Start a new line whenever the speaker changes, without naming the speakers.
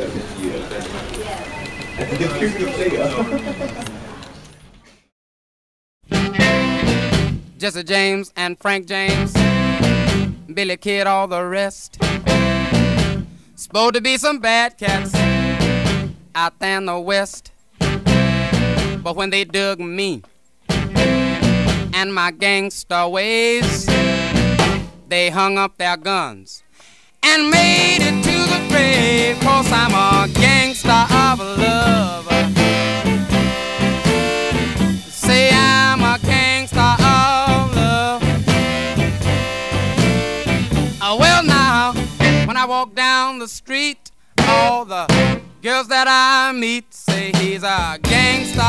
Jesse James and Frank James, Billy Kid, all the rest. Supposed to be some bad cats out there in the West. But when they dug me and my gangster ways, they hung up their guns and made it to the grave. Well, now, when I walk down the street, all the girls that I meet say he's a gangster